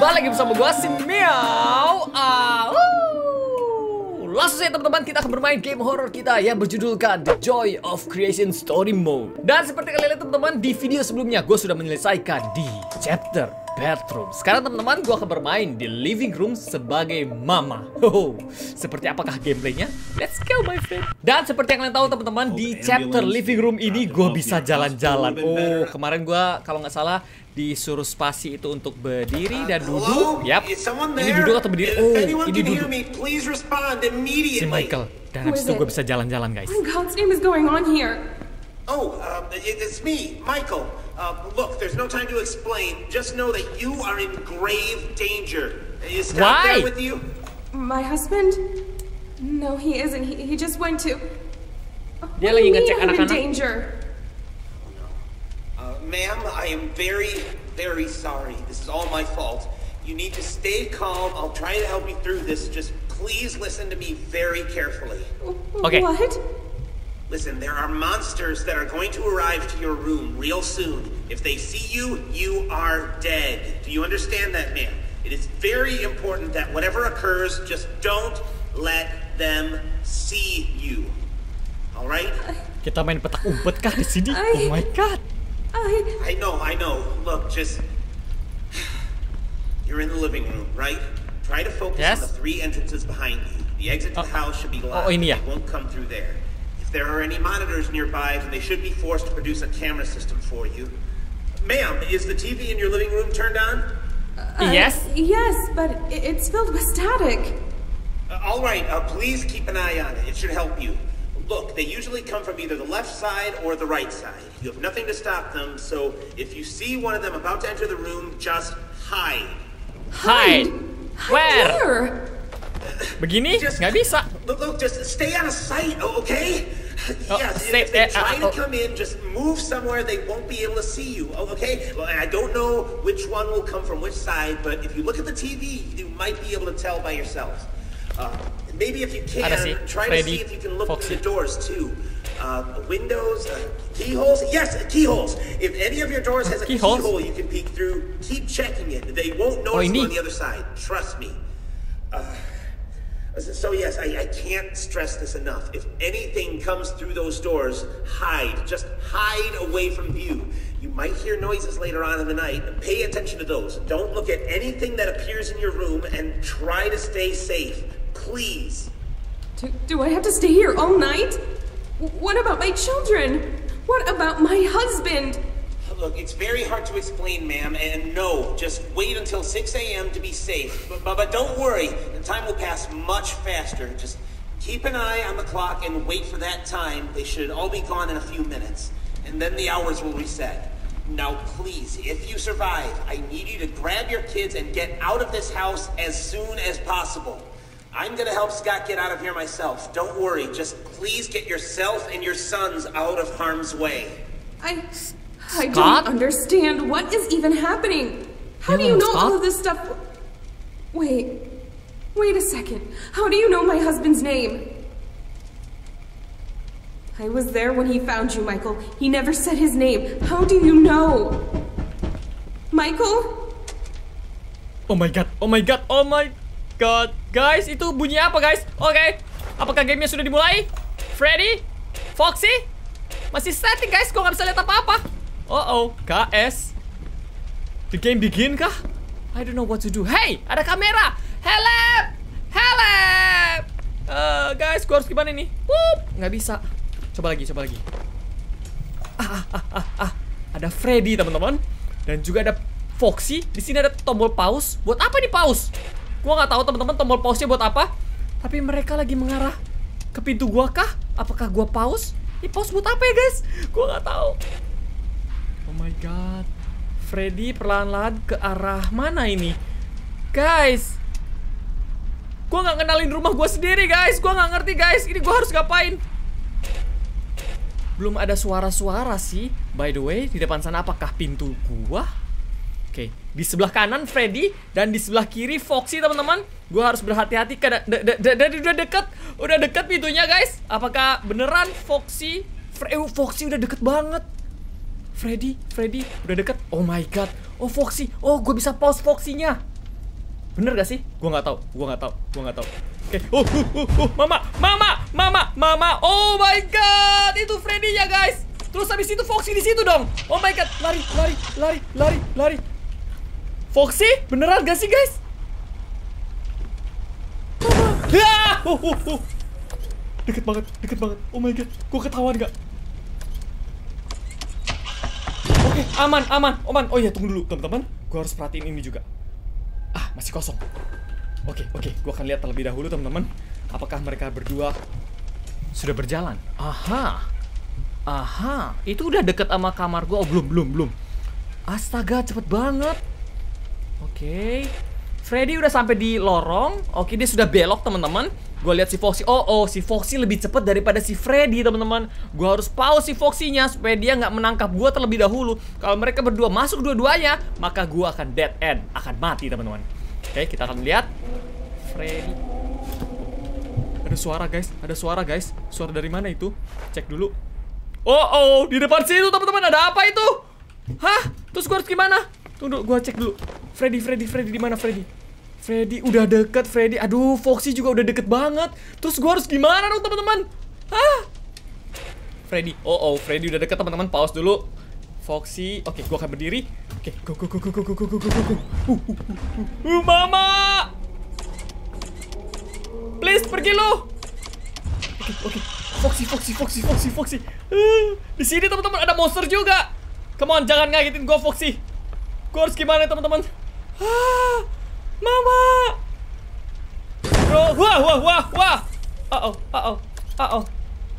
kembali lagi bersama gue Sin Miao ah, Langsung saja teman-teman kita akan bermain game horror kita yang berjudulkan The Joy of Creation Story Mode. Dan seperti kalian lihat teman-teman di video sebelumnya gue sudah menyelesaikan di chapter bedroom Sekarang teman-teman gue akan bermain di living room sebagai mama oh, Seperti apakah gameplaynya? Let's go my friend Dan seperti yang kalian tahu teman-teman di chapter living room ini gue bisa jalan-jalan Oh kemarin gue kalau nggak salah disuruh spasi itu untuk berdiri dan duduk. Yap. Ini duduk atau berdiri? Oh, ini duduk. Si Michael. Dan habis itu gue bisa jalan-jalan, guys. What in God's name is going on here? Oh, uh, it's me, Michael. Uh, look, there's no time to explain. Just know that you are in grave danger. Is Scott Why? there with you? My husband? No, he isn't. He, he just went to. Dia What do lagi you ngecek mean I'm in anak-anak. danger. Uh, ma'am, I am very, very sorry. This is all my fault. You need to stay calm. I'll try to help you through this. Just please listen to me very carefully. Okay. What? Listen, there are monsters that are going to arrive to your room real soon. If they see you, you are dead. Do you understand that, man? It is very important that whatever occurs, just don't let them see you. All right? Kita main petak umpet kah di sini? I- Oh my god. I. I know, I know. Look, just. You're in the living room, right? Try to focus Yes. on the three entrances behind you. The exit to the Oh. house should be oh, locked. Oh, ini ya? They won't come through there. If there are any monitors nearby, then they should be forced to produce a camera system for you. Ma'am, is the TV in your living room turned on? I- Yes? Yes, but it's filled with static. Uh, all right, uh, please keep an eye on it. It should help you. Look, they usually come from either the left side or the right side. You have nothing to stop them, so if you see one of them about to enter the room, just hide. Hide. Hide Where? where? Begini? Just Nggak bisa. Look, look, just stay out of sight, okay? Oh, yes, stay- if they uh, try uh, oh. to come in, just move somewhere they won't be able to see you, oh, okay? Well, I don't know which one will come from which side, but if you look at the TV, you might be able to tell by yourselves. Uh, maybe if you can, try to see if you can look through the doors too. Uh, windows, uh, keyholes. Yes, keyholes. If any of your doors has a Keyholes? keyhole you can peek through, keep checking it. They won't Oh, notice you on the other side. Trust me. So yes, I, I can't stress this enough. If anything comes through those doors, hide. Just hide away from view. You might hear noises later on in the night. Pay attention to those. Don't look at anything that appears in your room and try to stay safe. Please. Do, do I have to stay here all night? What about my children? What about my husband? Look, it's very hard to explain, ma'am, and no, just wait until 6 a.m. to be safe. But, but, but don't worry, the time will pass much faster. Just keep an eye on the clock and wait for that time. They should all be gone in a few minutes, and then the hours will reset. Now, please, if you survive, I need you to grab your kids and get out of this house as soon as possible. I'm gonna help Scott get out of here myself. Don't worry, just please get yourself and your sons out of harm's way. I. I Scott? don't understand. What is even happening? How do you Hello, know all of this stuff? Wait. Wait a second. How do you know my husband's name? I was there when he found you, Michael. He never said his name. How do you know? Michael? Oh my god, oh my god, oh my god Guys, itu bunyi apa guys? Oke Apakah gamenya sudah dimulai? Freddy? Foxy? Masih static guys, kok nggak bisa lihat apa-apa Oh oh, KS The game begin kah? I don't know what to do Hey, ada kamera Help! Help! Eh, guys, gua harus gimana nih? Wup, nggak bisa Coba lagi, coba lagi ah, ah, ah, ah. Ada Freddy teman-teman dan juga ada Foxy. Di sini ada tombol pause. Buat apa nih pause? Gua nggak tahu teman-teman tombol pause-nya buat apa. Tapi mereka lagi mengarah ke pintu gua kah? Apakah gua pause? Ini pause buat apa ya guys? Gua nggak tahu. God. Freddy perlahan-lahan ke arah mana ini? Guys, Gua nggak kenalin rumah gua sendiri guys! Gua nggak ngerti guys! Ini gua harus ngapain? Belum ada suara-suara sih. By the way Di depan sana apakah pintu gua? Oke Di sebelah kanan Freddy Dan di sebelah kiri Foxy teman-teman. Gua harus berhati-hati Karena udah deket Udah deket pintunya guys. Apakah beneran Foxy? Fre- eh, Foxy udah deket banget Freddy, Freddy udah deket. Oh my god. Oh Foxy. Oh, gue bisa pause Foxy-nya. Bener gak sih? Gua nggak tahu. Gua nggak tahu. Gua nggak tahu. Oke. Oh, uh, uh, uh, mama, mama, mama, mama. Oh my god, itu Freddy ya guys. Terus habis itu Foxy di situ dong. Oh my god, lari, lari, lari, lari, lari. Foxy, beneran gak sih guys? Ah! Oh, oh, oh. Deket banget, deket banget. Oh my god, gua ketahuan gak? Oke, aman, aman, aman. Oh iya, tunggu dulu, teman-teman. Gua harus perhatiin ini juga. Ah, masih kosong. Oke, oke, gua akan lihat terlebih dahulu, teman-teman. Apakah mereka berdua sudah berjalan? Aha. Aha, itu udah deket sama kamar gua. Oh, belum, belum, belum. Astaga, cepet banget. Oke. Freddy udah sampai di lorong. Oke, dia sudah belok, teman-teman. Gue lihat si Foxy. Oh, oh, si Foxy lebih cepat daripada si Freddy, teman-teman. Gue harus pause si Foxy-nya supaya dia nggak menangkap gue terlebih dahulu. Kalau mereka berdua masuk dua-duanya, maka gue akan dead end, akan mati, teman-teman. Oke, kita akan lihat Freddy. Ada suara, guys. Ada suara, guys. Suara dari mana itu? Cek dulu. Oh, oh, di depan situ, teman-teman. Ada apa itu? Hah? Terus gue harus gimana? Tunggu, gue cek dulu. Freddy, Freddy, Freddy, di mana Freddy? Freddy udah deket, Freddy. Aduh, Foxy juga udah deket banget. Terus gue harus gimana dong, teman-teman? Hah? Freddy. Oh, oh, Freddy udah deket, teman-teman. Pause dulu. Foxy. Oke, gue akan berdiri. Oke, go, go, go, go, go, go, go, go, go, go. Uh, uh, uh, uh, mama! Please, pergi lo. Oke, oke. Foxy, Foxy, Foxy, Foxy, Foxy. Uh, di sini, teman-teman, ada monster juga. Come on, jangan ngagetin gue, Foxy. Gue harus gimana, teman-teman? Ah! Mama. Bro, wah, wah, wah, wah. Uh oh, uh oh, uh oh.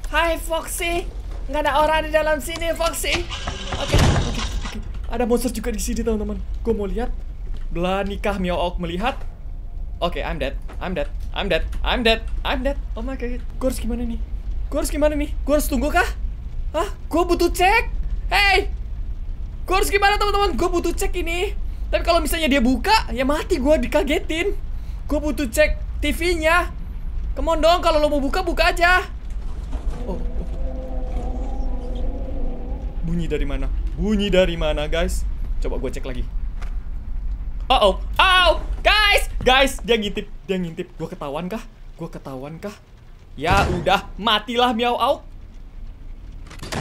Hai Foxy, nggak ada orang di dalam sini Foxy. Oke, okay, oke, okay, oke. Okay. Ada monster juga di sini teman-teman. Gue mau lihat. Belah nikah Meow Oak melihat. Oke, okay, I'm dead, I'm dead, I'm dead, I'm dead, I'm dead. Oh my god, gue harus gimana nih? Gue harus gimana nih? Gue harus tunggu kah? Hah? Gue butuh cek. Hey, gue harus gimana teman-teman? Gue butuh cek ini. Tapi kalau misalnya dia buka, ya mati gue dikagetin. Gue butuh cek TV-nya. Come on dong, kalau lo mau buka, buka aja. Oh, oh. Bunyi dari mana? Bunyi dari mana, guys? Coba gue cek lagi. Oh, oh, oh, guys, guys, dia ngintip, dia ngintip. Gue ketahuan kah? Gue ketahuan kah? Ya udah, matilah miau out.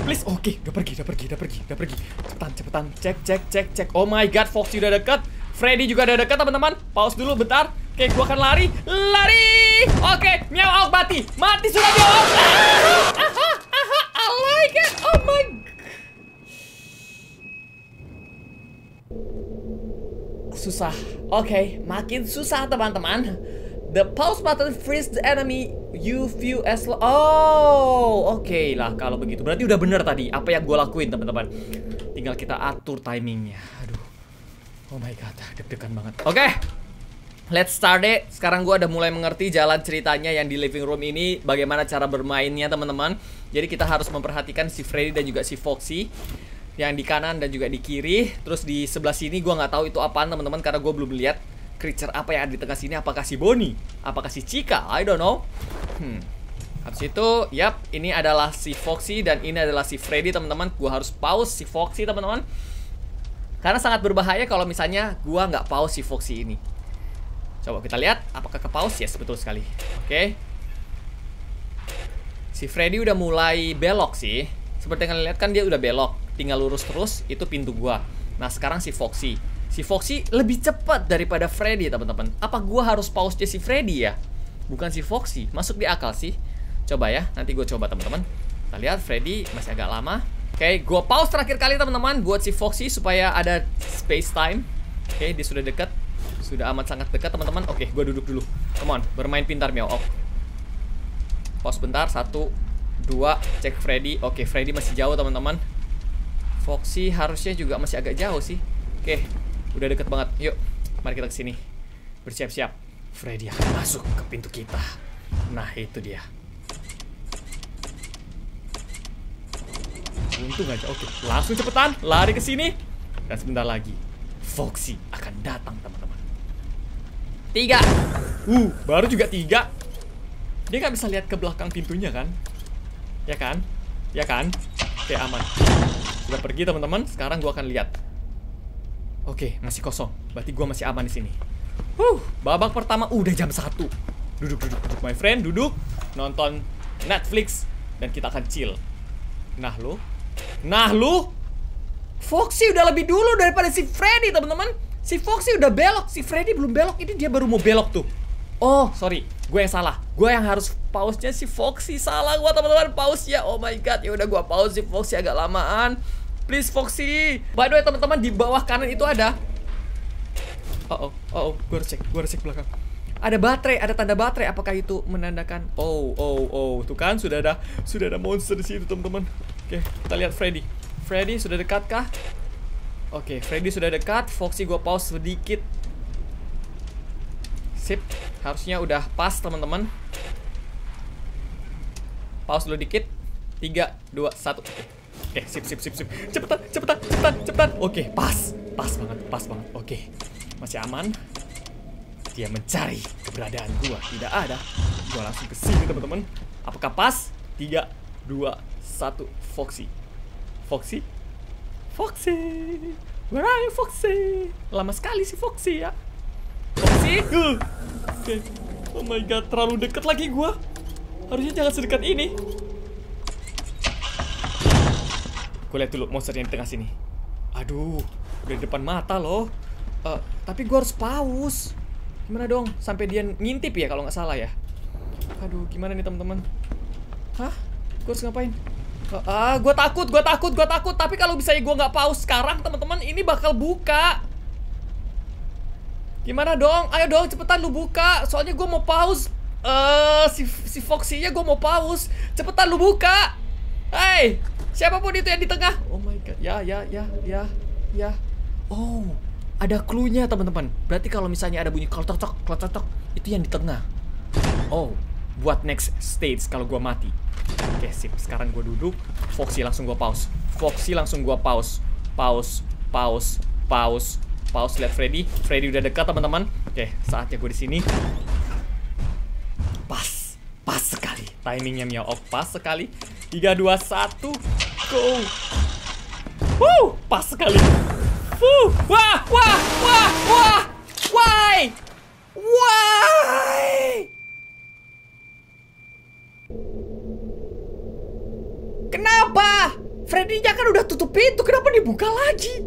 Please, oke, okay. udah pergi, udah pergi, udah pergi, udah pergi. Cepetan, cepetan, cek, cek, cek, cek. Oh my god, Foxy udah deket. Freddy juga udah deket, teman-teman. Pause dulu, bentar. Oke, okay, gua akan lari, lari. Oke, okay, miau out mati, mati sudah miau out. Ah, ah, ah, I like it. Oh my. Susah. Oke, okay, makin susah, teman-teman. The pause button freeze the enemy you view as Oh, oke okay lah kalau begitu. Berarti udah bener tadi apa yang gue lakuin, teman-teman. Tinggal kita atur timingnya. Aduh. Oh my god, deg-degan banget. Oke. Okay. Let's start it. Sekarang gue udah mulai mengerti jalan ceritanya yang di living room ini bagaimana cara bermainnya, teman-teman. Jadi kita harus memperhatikan si Freddy dan juga si Foxy yang di kanan dan juga di kiri. Terus di sebelah sini gue nggak tahu itu apaan, teman-teman, karena gue belum lihat creature apa yang ada di tengah sini? Apakah si Bonnie? Apakah si Chica? I don't know. Hmm. Habis itu yap ini adalah si Foxy dan ini adalah si Freddy teman-teman. Gua harus pause si Foxy teman-teman. Karena sangat berbahaya kalau misalnya gua nggak pause si Foxy ini. Coba kita lihat apakah ke pause? Yes betul sekali. Oke. Okay. si Freddy udah mulai belok sih. Seperti yang kalian lihat kan dia udah belok. Tinggal lurus terus itu pintu gua. Nah sekarang si Foxy Si Foxy lebih cepat daripada Freddy, teman-teman. Apa gua harus pause si Freddy ya? Bukan si Foxy. Masuk di akal sih. Coba ya, nanti gue coba, teman-teman. Kita lihat Freddy masih agak lama. Oke, okay, gue pause terakhir kali, teman-teman, buat si Foxy supaya ada space time. Oke, okay, dia sudah dekat. Sudah amat sangat dekat, teman-teman. Oke, okay, gue duduk dulu. Come on, bermain pintar, Meow. Oh. Pause bentar. Satu, dua, cek Freddy. Oke, okay, Freddy masih jauh, teman-teman. Foxy harusnya juga masih agak jauh sih. Oke, okay, Udah deket banget. Yuk, mari kita ke sini. Bersiap-siap. Freddy akan masuk ke pintu kita. Nah, itu dia. Untung aja. Oke, langsung cepetan lari ke sini. Dan sebentar lagi Foxy akan datang, teman-teman. Tiga. Uh, baru juga tiga. Dia nggak bisa lihat ke belakang pintunya kan? Ya kan? Ya kan? Oke, aman. Sudah pergi, teman-teman. Sekarang gua akan lihat Oke, masih kosong. Berarti gua masih aman di sini. Huh, babak pertama udah jam 1 Duduk, duduk, duduk my friend, duduk. Nonton Netflix Dan kita akan chill. Nah lu? Nah lu? Foxy udah lebih dulu daripada si Freddy teman-teman. Si Foxy udah belok Si Freddy belum belok. Ini dia baru mau belok tuh. Oh sorry Gue yang salah. Gue yang harus pause-nya si Foxy Salah gue teman-teman. Pause ya Oh my god ya udah gue pause si Foxy agak lamaan Please Foxy By the way teman-teman di bawah kanan itu ada Oh oh, oh oh, gue harus cek, gue harus cek belakang. Ada baterai, ada tanda baterai. Apakah itu menandakan? Oh oh oh, tuh kan sudah ada, sudah ada monster di situ teman-teman. Oke, kita lihat Freddy. Freddy sudah dekat kah? Oke, Freddy sudah dekat. Foxy gue pause sedikit. Sip, harusnya udah pas teman-teman. Pause dulu dikit. 3, 2, 1. Oke, sip, sip, sip, sip. Cepetan, cepetan, cepetan, cepetan. Oke, pas. Pas banget, pas banget. Oke. Masih aman. Dia mencari keberadaan gua. Tidak ada. Gua langsung ke sini, teman-teman. Apakah pas? 3 2 1 Foxy. Foxy? Foxy. Where are you, Foxy? Lama sekali si Foxy ya. Foxy? Uh. Oke. Oh my god, terlalu deket lagi gua. Harusnya jangan sedekat ini. Gue lihat dulu monster yang di tengah sini. Aduh, udah di depan mata loh. Uh, tapi gue harus pause. Gimana dong? Sampai dia ngintip ya kalau nggak salah ya. Aduh, gimana nih teman-teman? Hah? Gue harus ngapain? Uh, ah, gue takut, gue takut, gue takut. Tapi kalau bisa gue nggak pause sekarang, teman-teman, ini bakal buka. Gimana dong? Ayo dong, cepetan lu buka. Soalnya gue mau pause. Eh, uh, si si Foxy-nya gue mau pause. Cepetan lu buka. Hey, siapa pun itu yang di tengah. Oh my god. Ya, ya, ya, ya, ya. Oh, ada clue-nya teman-teman. Berarti kalau misalnya ada bunyi klotok klotok itu yang di tengah. Oh, buat next stage kalau gua mati. Oke, sip. Sekarang gua duduk. Foxy langsung gua pause. Foxy langsung gua pause. Pause, pause, pause, pause. Lihat Freddy. Freddy udah dekat teman-teman. Oke, saatnya gua di sini. Pas, pas sekali. Timingnya Mia off pas sekali. 3 2 1 go. Woo, pas sekali. Woo, wah, wah, wah, wah. Why? Why? Kenapa? Freddy-nya kan udah tutup pintu, kenapa dibuka lagi?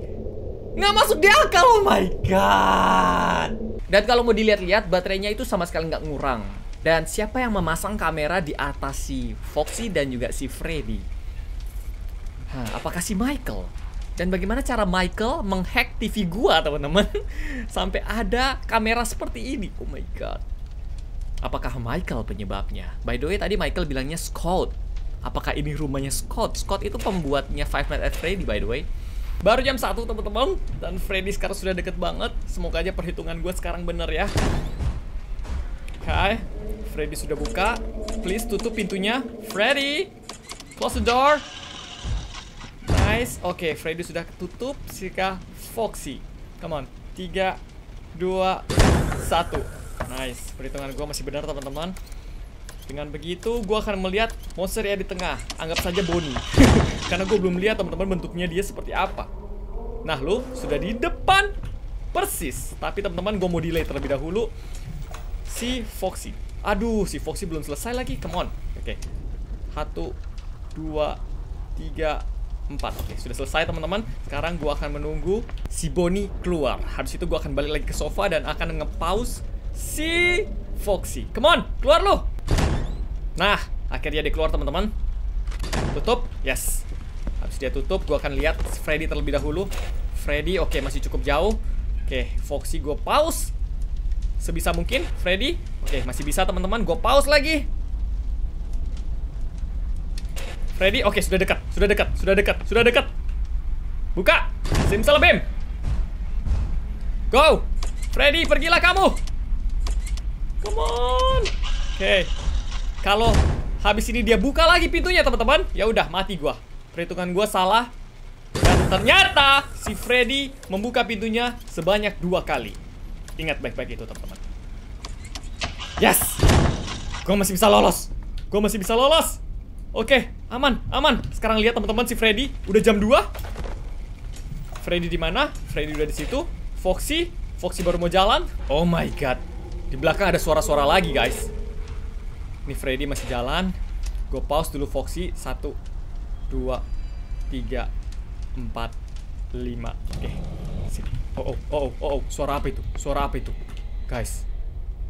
Nggak masuk di akal, oh my god. Dan kalau mau dilihat-lihat, baterainya itu sama sekali nggak ngurang. Dan siapa yang memasang kamera di atas si Foxy dan juga si Freddy? Hah, apakah si Michael? Dan bagaimana cara Michael menghack TV gua, teman-teman? Sampai ada kamera seperti ini. Oh my god. Apakah Michael penyebabnya? By the way, tadi Michael bilangnya Scott. Apakah ini rumahnya Scott? Scott itu pembuatnya Five Nights at Freddy, by the way. Baru jam 1 teman-teman Dan Freddy sekarang sudah deket banget Semoga aja perhitungan gue sekarang bener ya Oke. Freddy sudah buka Please tutup pintunya Freddy Close the door Nice Oke okay, Freddy sudah tutup Sika Foxy Come on 3 2 1 Nice Perhitungan gue masih benar teman-teman dengan begitu, gue akan melihat monster ya di tengah. Anggap saja Bonnie. Karena gue belum lihat teman-teman bentuknya dia seperti apa. Nah, lu sudah di depan persis. Tapi teman-teman, gue mau delay terlebih dahulu. Si Foxy. Aduh, si Foxy belum selesai lagi. Come on. Oke. Okay. Satu, dua, tiga, empat. Oke, okay, sudah selesai teman-teman. Sekarang gue akan menunggu si Bonnie keluar. Habis itu gue akan balik lagi ke sofa dan akan nge-pause si Foxy. Come on, keluar lu. Nah, akhirnya dia keluar teman-teman. Tutup, yes. Habis dia tutup, gue akan lihat Freddy terlebih dahulu. Freddy, oke masih cukup jauh. Oke, Foxy gue pause. Sebisa mungkin, Freddy. Oke, masih bisa teman-teman. Gue pause lagi. Freddy, oke sudah dekat, sudah dekat, sudah dekat, sudah dekat. Buka, simsalabim. Go, Freddy, pergilah kamu. Come on. Oke. Okay. Kalau habis ini dia buka lagi pintunya, teman-teman, ya udah mati gua. Perhitungan gua salah. Dan ternyata si Freddy membuka pintunya sebanyak dua kali. Ingat baik-baik itu, teman-teman. Yes. Gua masih bisa lolos. Gua masih bisa lolos. Oke, aman, aman. Sekarang lihat teman-teman si Freddy udah jam 2. Freddy di mana? Freddy udah di situ. Foxy, Foxy baru mau jalan. Oh my god. Di belakang ada suara-suara lagi, guys. Ini Freddy masih jalan. Gue pause dulu Foxy. Satu, dua, tiga, empat, lima. Oke. Sini. Oh, oh, oh, oh, oh. Suara apa itu? Suara apa itu? Guys.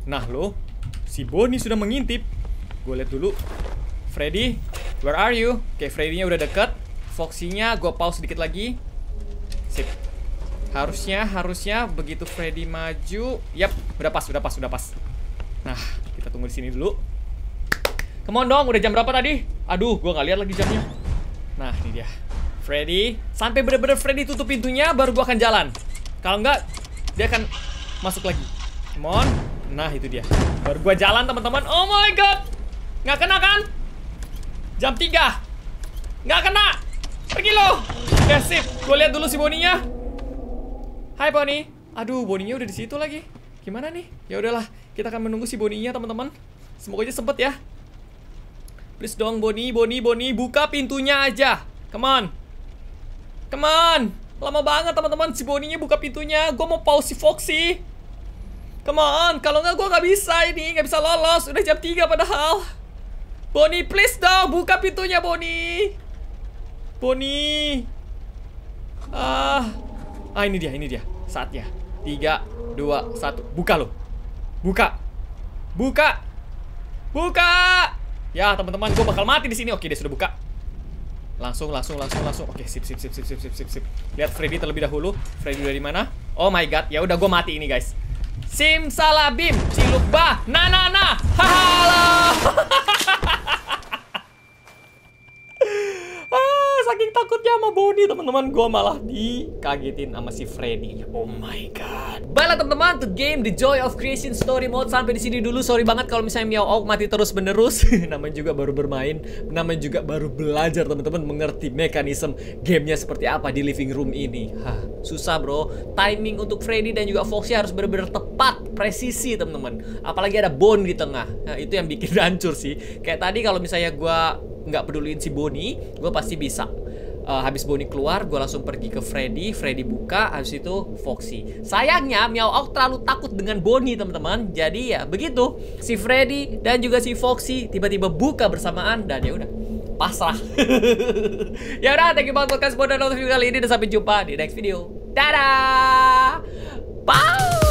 Nah, lo. Si Bonnie sudah mengintip. Gue lihat dulu. Freddy, where are you? Oke, Freddy-nya udah deket. Foxy-nya gue pause sedikit lagi. Sip. Harusnya, harusnya begitu Freddy maju. Yap, udah pas, udah pas, udah pas. Nah, kita tunggu di sini dulu. Come on dong, udah jam berapa tadi? Aduh, gue nggak lihat lagi jamnya. Nah, ini dia. Freddy, sampai bener-bener Freddy tutup pintunya, baru gue akan jalan. Kalau nggak, dia akan masuk lagi. Come on. Nah, itu dia. Baru gue jalan, teman-teman. Oh my god. Nggak kena kan? Jam 3. Nggak kena. Pergi lo. Oke, sip. Gue lihat dulu si Boninya. Hai Boni. Aduh, Boninya udah di situ lagi. Gimana nih? Ya udahlah, kita akan menunggu si Boninya, teman-teman. Semoga aja sempet ya. Please dong, Boni, Boni, Boni, buka pintunya aja. Come on. Come on. Lama banget, teman-teman. Si Boninya buka pintunya. Gue mau pause si Foxy. Come on. Kalau nggak, gue nggak bisa ini. Nggak bisa lolos. Udah jam 3 padahal. Boni, please dong. Buka pintunya, Boni. Boni. Ah. Ah, ini dia, ini dia. Saatnya. 3, 2, 1. Buka lo. Buka. Buka. Buka. Ya, teman-teman, gue bakal mati di sini. Oke, dia sudah buka. Langsung, langsung, langsung, langsung. Oke, sip, sip, sip, sip, sip, sip, sip, sip. Lihat Freddy terlebih dahulu. Freddy udah di mana? Oh my god, ya udah gue mati ini, guys. Simsalabim, cilukba, na na na. Halo. ah, saking takutnya sama Bonnie teman-teman. Gue malah dikagetin sama si Freddy. Oh my god. Baiklah teman-teman. The game The Joy of Creation Story Mode. Sampai di sini dulu. Sorry banget kalau misalnya Meow Oak mati terus menerus. Namanya juga baru bermain. Namanya juga baru belajar teman-teman. Mengerti mekanisme gamenya seperti apa di living room ini. Hah, susah bro. Timing untuk Freddy dan juga Foxy harus benar-benar tepat presisi teman-teman. Apalagi ada Bone di tengah. Nah, itu yang bikin hancur sih. Kayak tadi kalau misalnya gue nggak peduliin si Bonnie, gue pasti bisa. Uh, habis Bonnie keluar, gue langsung pergi ke Freddy. Freddy buka, habis itu Foxy. Sayangnya Meow Owl terlalu takut dengan Bonnie, teman-teman. Jadi ya begitu. Si Freddy dan juga si Foxy tiba-tiba buka bersamaan dan ya udah pasrah. ya udah, thank you banget buat kalian semua dan nonton video kali ini dan sampai jumpa di next video. Dadah. Bye.